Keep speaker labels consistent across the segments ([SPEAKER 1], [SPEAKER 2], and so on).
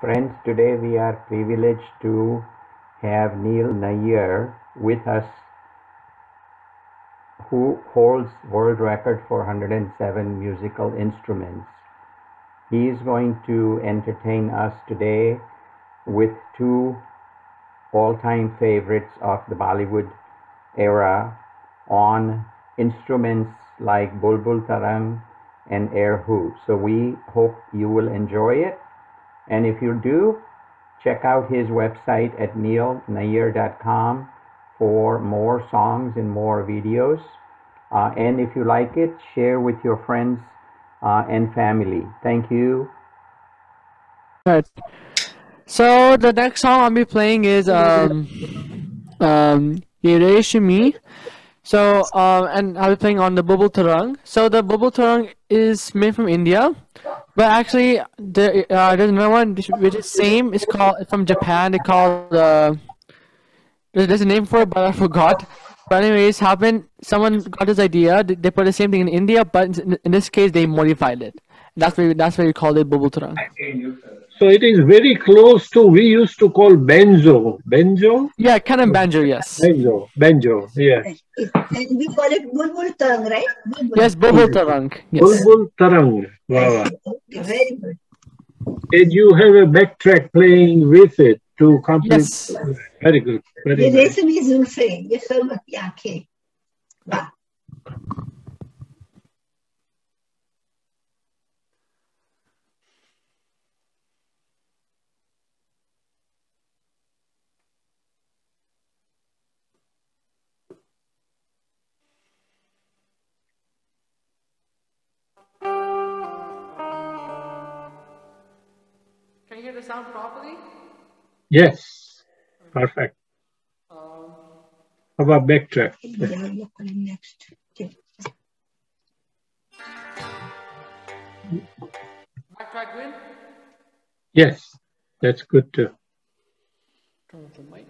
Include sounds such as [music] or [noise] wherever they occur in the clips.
[SPEAKER 1] Friends, today we are privileged to have Neil Nayyar with us, who holds world record for 107 musical instruments. He is going to entertain us today with two all-time favorites of the Bollywood era on instruments like Bulbul Tarang and Erhu. So we hope you will enjoy it. And if you do, check out his website at neilnayyar.com for more songs and more videos. Uh, and if you like it, share with your friends uh, and family. Thank you.
[SPEAKER 2] So the next song I'll be playing is um um Yereshimi. So um and I'll be playing on the Bubble Tarang. So the Bubble Tarang is made from India, but actually uh, there's another one which is same. It's called from Japan. They call uh, there's, there's a name for it, but I [laughs] forgot. But anyways, happened. Someone got this idea. They put the same thing in India, but in, in this case they modified it. That's why that's why we called it Bubble Tarang.
[SPEAKER 3] So it is very close to we used to call benzo. Benzo?
[SPEAKER 2] Yeah, kind of banjo, yes.
[SPEAKER 3] Benzo. Benzo. Yeah.
[SPEAKER 4] And we call it bulbul tongue, right? Bulbul.
[SPEAKER 2] Yes, Bubble Tarang. Yes.
[SPEAKER 3] Bulbul Tarang. Wow.
[SPEAKER 4] Okay, very good.
[SPEAKER 3] And you have a backtrack playing with it to complete.
[SPEAKER 2] Yes.
[SPEAKER 3] Very good. Very
[SPEAKER 4] ये
[SPEAKER 3] good.
[SPEAKER 2] Hear the sound properly?
[SPEAKER 3] Yes. Perfect.
[SPEAKER 2] Um,
[SPEAKER 3] How about backtrack?
[SPEAKER 4] Yeah, next.
[SPEAKER 2] Backtrack win.
[SPEAKER 3] Yes. That's good too.
[SPEAKER 2] Turn off the mic.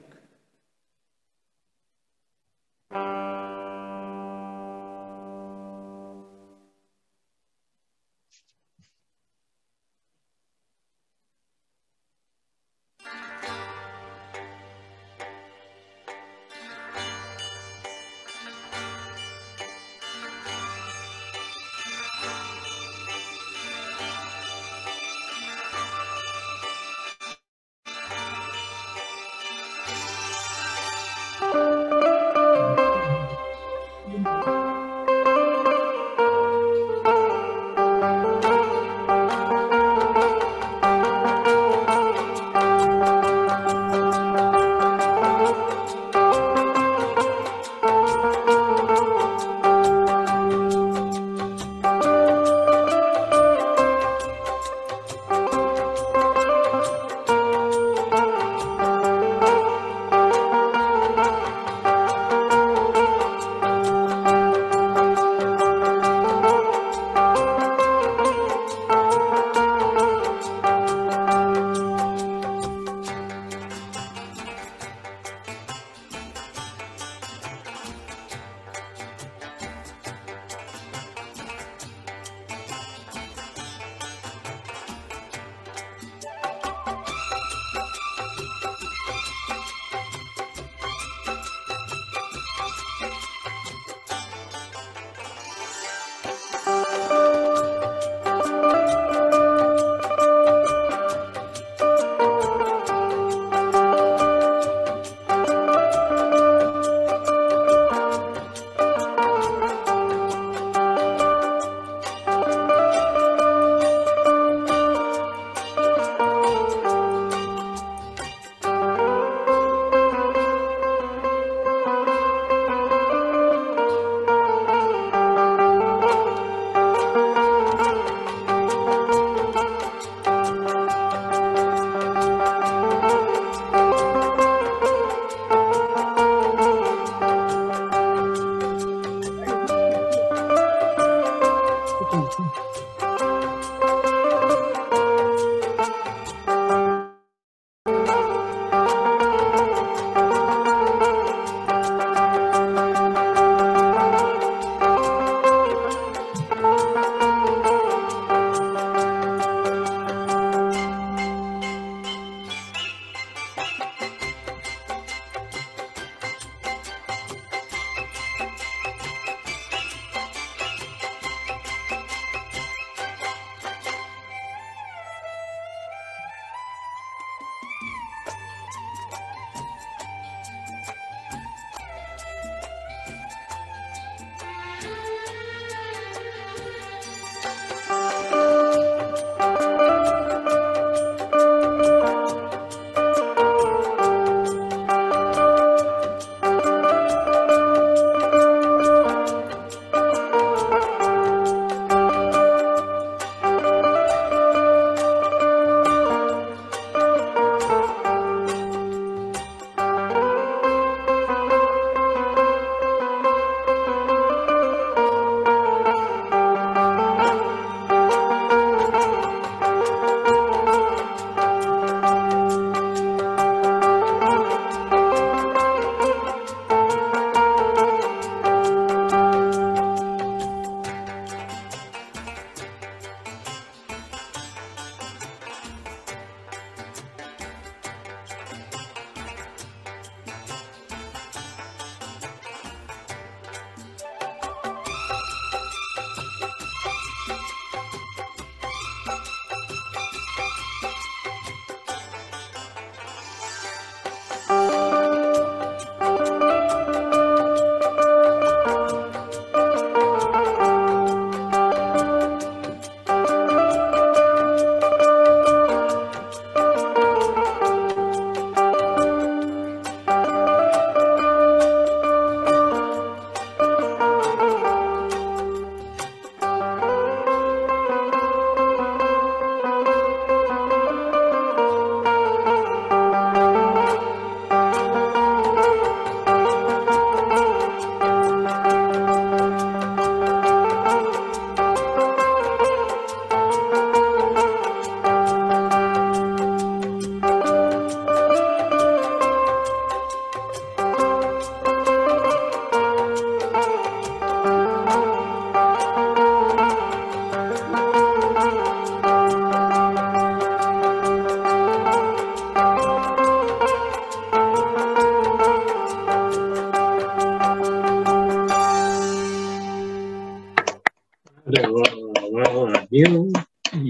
[SPEAKER 3] यूं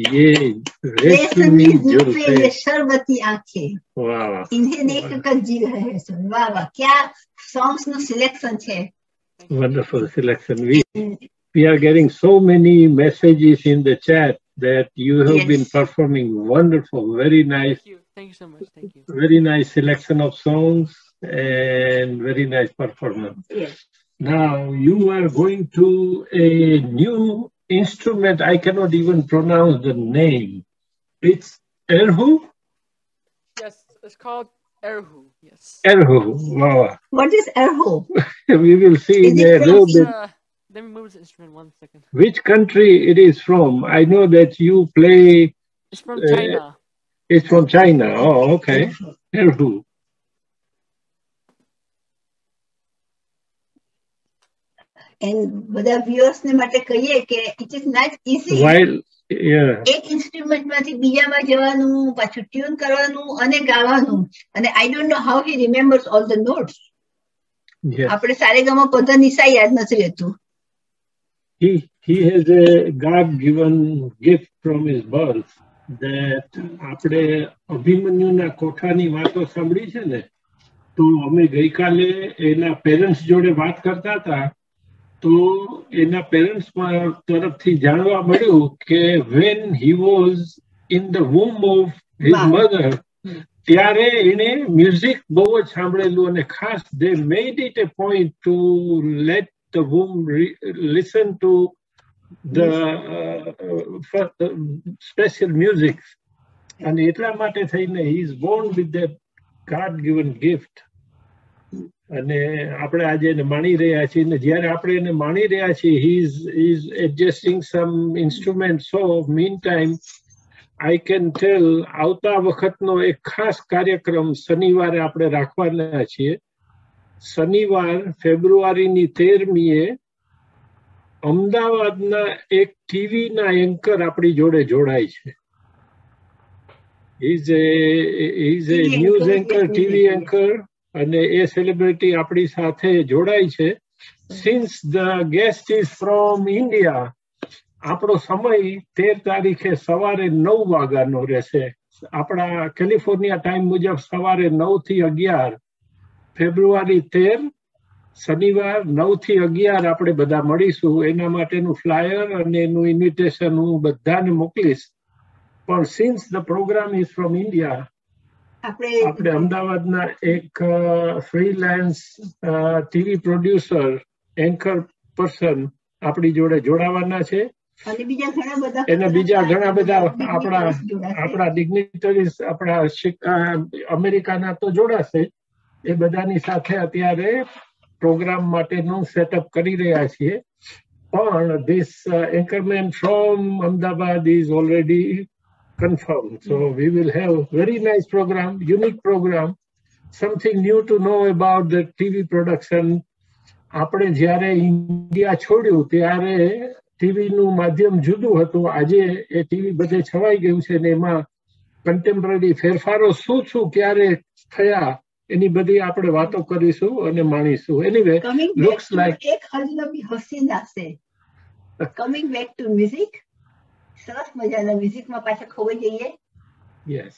[SPEAKER 3] ये
[SPEAKER 4] रेशमी
[SPEAKER 3] रेशमी
[SPEAKER 4] जुल्फे ये
[SPEAKER 3] जुल्फे
[SPEAKER 4] शरबती आंखें
[SPEAKER 3] વાહ વાહ
[SPEAKER 4] इन्हें देख कर जी रहे हैं सब वाह वाह क्या सॉन्ग्स નું સિલેક્શન છે
[SPEAKER 3] wonderful selection we we are getting so many messages in the chat that you have
[SPEAKER 4] Yes.
[SPEAKER 3] been performing wonderful very nice
[SPEAKER 2] Thank you. Thank you so much. Thank you.
[SPEAKER 3] very nice selection of songs and very nice performance
[SPEAKER 4] Yes.
[SPEAKER 3] Now you are going to a new instrument. I cannot even pronounce the name. It's erhu.
[SPEAKER 2] Yes, it's called Erhu. Yes.
[SPEAKER 3] Erhu. Wow.
[SPEAKER 4] What is Erhu? [laughs]
[SPEAKER 3] We will see
[SPEAKER 4] Is
[SPEAKER 3] in
[SPEAKER 4] it
[SPEAKER 3] a little
[SPEAKER 2] It's,
[SPEAKER 3] bit
[SPEAKER 2] uh, let me move this instrument one second.
[SPEAKER 3] which country it is from. I know that you play.
[SPEAKER 2] It's from
[SPEAKER 3] Uh,
[SPEAKER 2] China.
[SPEAKER 3] It's from China. Oh, okay. Erhu.
[SPEAKER 4] And બધા વ્યુઅર્સને ને માટે કહીએ કે it is not easy
[SPEAKER 3] while
[SPEAKER 4] એક ઇન્સ્ટ્રુમેન્ટમાંથી બીજામાં જવાનું પાછું ટ્યુન કરવાનું અને ગાવાનું. અને I don't know how he remembers all the notes આપણે સારેગામા પદ નિશા યાદ નથી રહેતું.
[SPEAKER 3] He he has a God-given gift from his birth that આપણે અભિમન્યુના કોઠાની વાતો સાંભળી છે ને? તો અમે ગઈકાલે એના પેરેન્ટ્સ જોડે વાત કરતા હતા તો એના પેરેન્ટ્સ તરફથી જાણવા મળ્યું કે when he was in the womb of his
[SPEAKER 4] Wow.
[SPEAKER 3] Mother ત્યારે એને મ્યુઝિક બહુ જ સાંભળેલું અને ખાસ they made it a point to let the womb re- listen to the uh, uh, fir- uh, special music અને એટલા માટે થઈને he is born with that God given gift અને આપણે આજે એને માણી રહ્યા છીએ ને જ્યારે આપણે એને માણી રહ્યા છીએ he is is adjusting some instrument so meantime I can tell આવતા વખતનો એક ખાસ કાર્યક્રમ શનિવારે આપણે રાખવાના છીએ. શનિવાર ફેબ્રુઆરીની તેરમીએ અમદાવાદના એક ટીવીના એન્કર આપણી જોડે જોડાય છે. Is a is
[SPEAKER 4] a
[SPEAKER 3] news
[SPEAKER 4] anchor TV
[SPEAKER 3] anchor અને એ સેલિબ્રિટી આપણી સાથે જોડાય છે. Since the guest is from India આપણો સમય તેર તારીખે સવારે નવ વાગ્યાનો રહેશે. આપણા કેલિફોર્નિયા ટાઈમ મુજબ સવારે નવથી અગિયાર ફેબ્રુઆરી તેર, શનિવાર નવથી અગિયાર આપણે બધા મળીશું. એના માટેનું ફ્લાયર અને એનું ઇન્વિટેશન હું બધાને મોકલીશ. પણ since the program is from India આપણે
[SPEAKER 4] આપણે
[SPEAKER 3] અમદાવાદના એક freelance TV producer anchor person આપણી જોડે જોડાવાના છે.
[SPEAKER 4] અને બીજા ઘણા બધા
[SPEAKER 3] એને બીજા ઘણા બધા આપણા આપણા ડિગ્નિટરીઝ આપણા અમેરિકાના તો જોડાશે. એ બધાની સાથે અત્યારે પ્રોગ્રામ માટેનું સેટઅપ કરી રહ્યા છીએ. પણ this anchorman from Ahmedabad is already confirmed. So we will have very nice program, unique program, something new to know about the TV production. આપણે જ્યારે ઇન્ડિયા છોડ્યું ત્યારે ટીવીનું માધ્યમ જુદું હતું. આજે એ ટીવી બધે છવાઈ ગયું છે ને એમાં કન્ટેમ્પરરી ફેરફારો શું શું ક્યારે થયા એની બધી આપણે વાતો કરીશું અને માણીશું. એનીવે
[SPEAKER 4] લુક્સ
[SPEAKER 3] લાઈક
[SPEAKER 4] એક હસી coming back to music સરસ મજાના મ્યુઝિકમાં પાછા ખોવાઈ જઈએ
[SPEAKER 3] યસ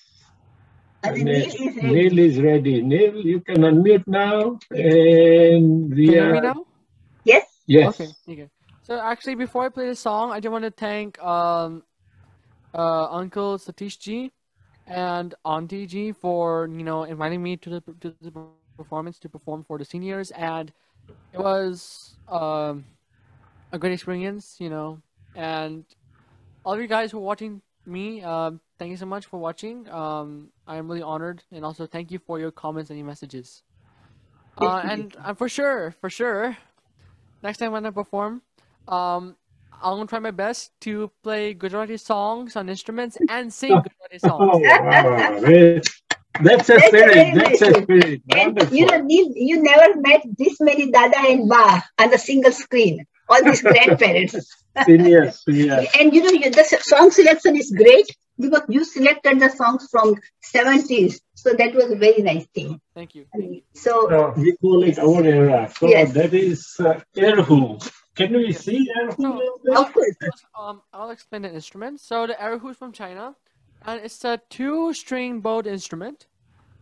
[SPEAKER 4] અને
[SPEAKER 3] અને
[SPEAKER 4] નીલ is
[SPEAKER 3] Neil
[SPEAKER 4] ready
[SPEAKER 3] is ready. Neil, you can unmute now and we
[SPEAKER 2] Can you hear me
[SPEAKER 3] are
[SPEAKER 2] now?
[SPEAKER 4] Yes
[SPEAKER 3] yes.
[SPEAKER 2] Okay. Okay. So actually, before I play the song, I just want to thank um, uh, Uncle Satish ji and Auntie ji for you know inviting me to the to the performance to perform for the seniors, and it was um, a great experience, you know. And all of you guys who are watching me, um, thank you so much for watching. Um, I am really honored, and also thank you for your comments and your messages. Uh, [laughs] and uh, for sure, for sure, next time when I perform, um, I'm gonna try my best to play Gujarati songs on instruments and sing Gujarati [laughs]
[SPEAKER 3] Oh,
[SPEAKER 2] songs.
[SPEAKER 3] wow. Very- That's a
[SPEAKER 4] That's a
[SPEAKER 3] spirit.
[SPEAKER 4] very
[SPEAKER 3] That's a spirit.
[SPEAKER 4] And
[SPEAKER 3] Wonderful.
[SPEAKER 4] you know, Neil, you never met this many Dada and Ba on a single screen. All these grandparents. [laughs]
[SPEAKER 3] Seniors, yes.
[SPEAKER 4] And you know, you, the song selection is great because you selected the songs from 70s. So that was a very nice thing.
[SPEAKER 2] Thank you.
[SPEAKER 4] So
[SPEAKER 3] So we call it our era. So
[SPEAKER 4] Yes.
[SPEAKER 3] that is uh, Erhu. Can we
[SPEAKER 2] Yes.
[SPEAKER 3] see air
[SPEAKER 2] No.
[SPEAKER 3] hula?
[SPEAKER 4] Of course.
[SPEAKER 2] Um, I'll explain the instrument. So the erhu is from China, and it's a two-string bowed instrument.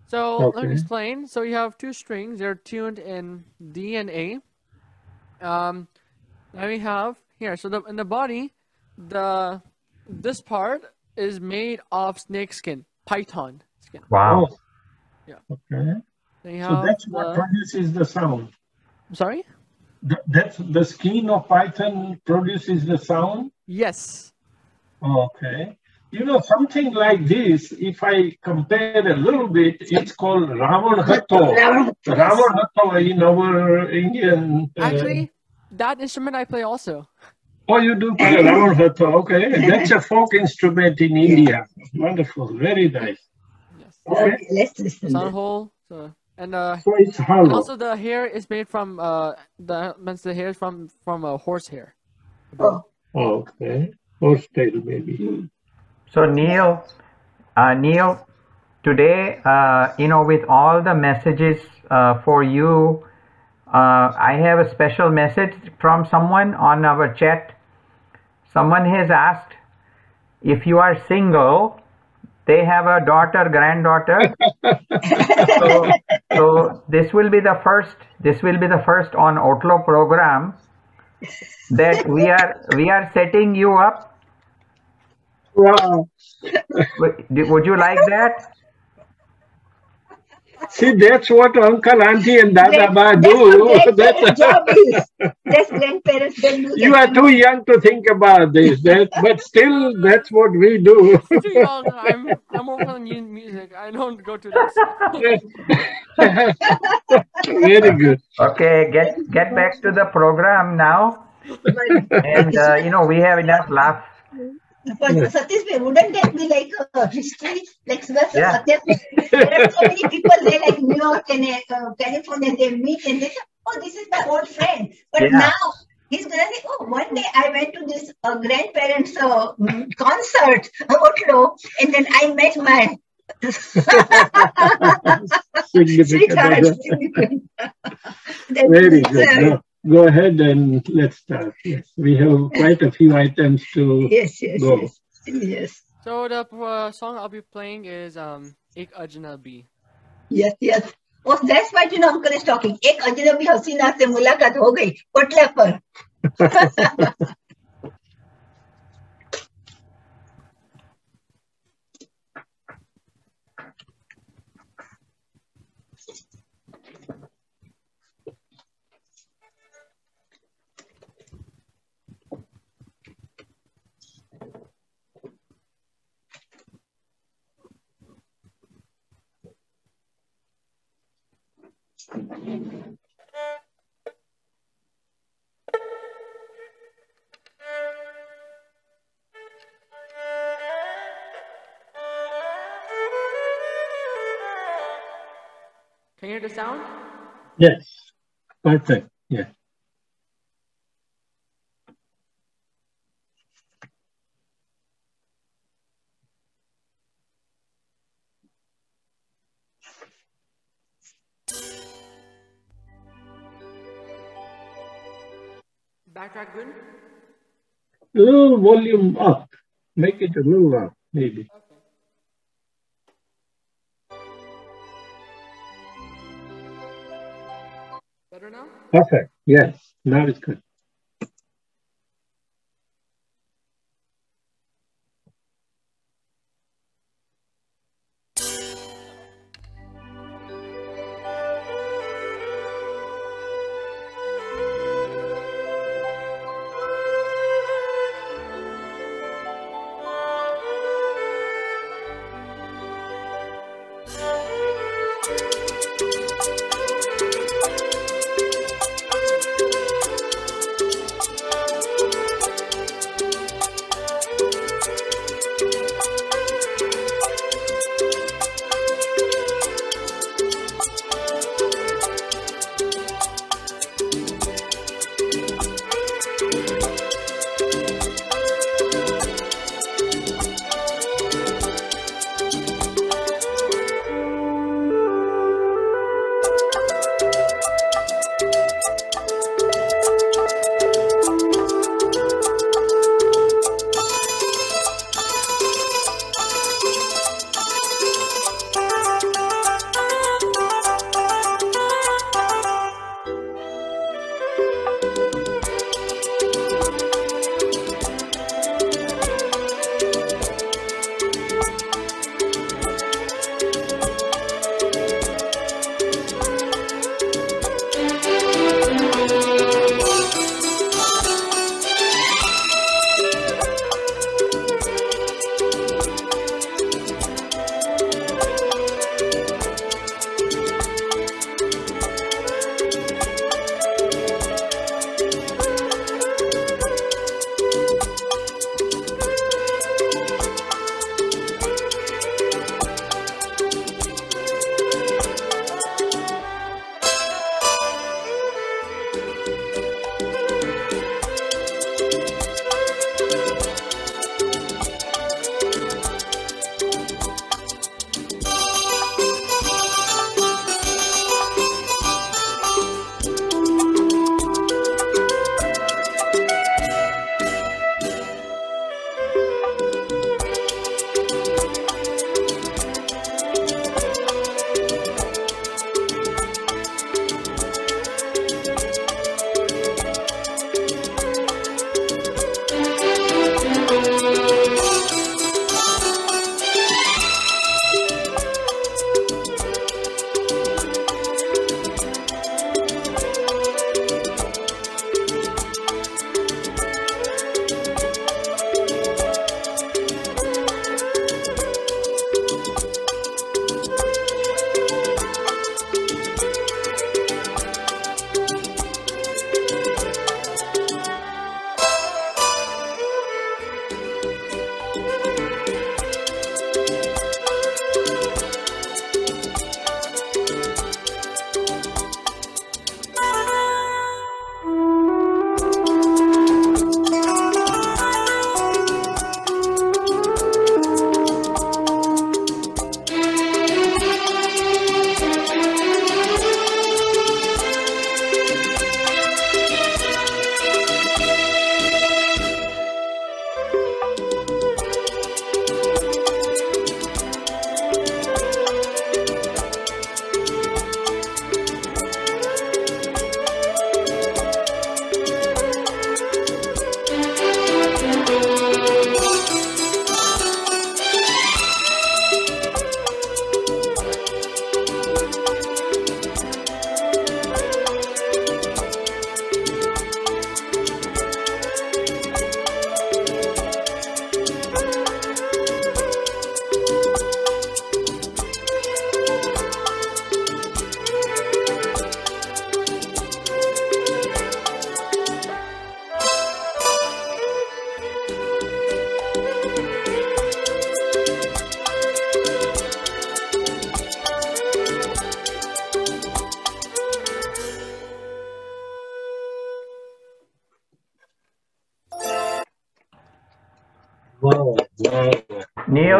[SPEAKER 2] So let me explain. So you have two strings. They're tuned in D and A. Um, then we have here. So the in the body, the this part is made of snake skin, python skin.
[SPEAKER 1] Wow.
[SPEAKER 3] Oh.
[SPEAKER 2] Yeah.
[SPEAKER 3] Okay.
[SPEAKER 2] Then you
[SPEAKER 3] So
[SPEAKER 2] have
[SPEAKER 3] that's what produces the sound.
[SPEAKER 2] I'm sorry.
[SPEAKER 3] Th- That's the skin of python produces the sound.
[SPEAKER 2] Yes.
[SPEAKER 3] Okay. You know, something like this, if I compare a little bit, it's called Ravan Hatto. [laughs]
[SPEAKER 4] Ravan
[SPEAKER 3] Ravan Hatto in our Indian. uh,
[SPEAKER 2] Actually, that instrument I play also.
[SPEAKER 3] oh, you do play Ravan Hatto. Okay. [laughs] That's a folk instrument in India. Wonderful. Very nice.
[SPEAKER 2] Yes.
[SPEAKER 3] Okay.
[SPEAKER 4] Okay, let's listen.
[SPEAKER 2] Sound hole. So and uh,
[SPEAKER 3] So it's
[SPEAKER 2] And
[SPEAKER 3] hollow.
[SPEAKER 2] also the hair is made from uh the means the hair is from from a horse hair.
[SPEAKER 4] Oh,
[SPEAKER 3] Okay. Horse tail, maybe.
[SPEAKER 1] So Neil, uh, Neil, today, uh, you know, with all the messages uh, for you, uh, I have a special message from someone on our chat. Someone has asked if you are single. They have a daughter, granddaughter. [laughs] so, so this will be the first. This will be the first on Otlo program that we are we are setting you up
[SPEAKER 3] Wow.
[SPEAKER 1] would would you like that?
[SPEAKER 3] See, that's what uncle, auntie, and
[SPEAKER 4] Grand-
[SPEAKER 3] dada ba do.
[SPEAKER 4] what
[SPEAKER 3] That's,
[SPEAKER 4] grandparents' job is. That's grandparents' they do
[SPEAKER 3] you
[SPEAKER 4] that.
[SPEAKER 3] are too young to think about this, that, but still, that's what we do.
[SPEAKER 2] Too young. I'm I'm more on music. I don't go to this. [laughs]
[SPEAKER 3] Very good.
[SPEAKER 1] Okay, get get back to the program now, and uh, you know we have enough laugh.
[SPEAKER 4] But Satish, bhai, wouldn't that be like a history? Like Satish,
[SPEAKER 1] Yeah.
[SPEAKER 4] there are so many people there, like New York and uh, California, they meet and they say, "Oh, this is my old friend." But
[SPEAKER 1] Yeah.
[SPEAKER 4] now he's gonna say, "Oh, one day I went to this uh, grandparents' uh, mm, concert, Otlo, and then I met my [laughs]
[SPEAKER 3] Significant.
[SPEAKER 4] sweetheart." significant. [laughs]
[SPEAKER 3] Very good.
[SPEAKER 4] uh,
[SPEAKER 3] go ahead and let's start. Yes, we have quite a few items to [laughs]
[SPEAKER 4] yes, yes,
[SPEAKER 3] go.
[SPEAKER 4] Yes, yes.
[SPEAKER 2] So the uh, song I'll be playing is um, Ek Ajnabi.
[SPEAKER 4] Yes, yes. Oh, that's why you know uncle is talking. Ek Ajnabi Haseena se Mulaqat ho gayi, patla par. [laughs] [laughs]
[SPEAKER 2] Can you hear the sound?
[SPEAKER 3] Yes, perfect. Yeah. A little volume up. Make it a little up, maybe.
[SPEAKER 2] Better now?
[SPEAKER 3] Perfect. Yes, now it's good.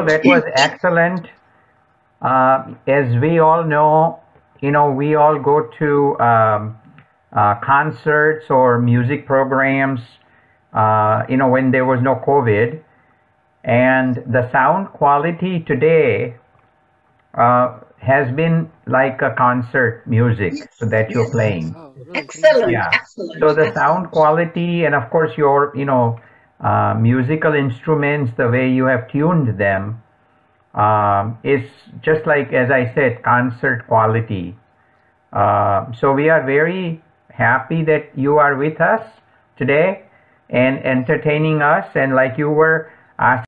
[SPEAKER 1] Neil, that was excellent. Uh, as we all know, you know, we all go to um, uh, concerts or music programs, uh, you know, when there was no COVID. And the sound quality today uh, has been like a concert music
[SPEAKER 4] Yes,
[SPEAKER 1] that you're
[SPEAKER 4] yes.
[SPEAKER 1] playing.
[SPEAKER 2] Oh, really?
[SPEAKER 4] Excellent,
[SPEAKER 1] Yeah.
[SPEAKER 4] excellent.
[SPEAKER 1] So the
[SPEAKER 4] excellent.
[SPEAKER 1] sound quality and of course your, you know, uh, musical instruments, the way you have tuned them, um, is just like, as I said, concert quality. Uh, so we are very happy that you are with us today and entertaining us and like you were asking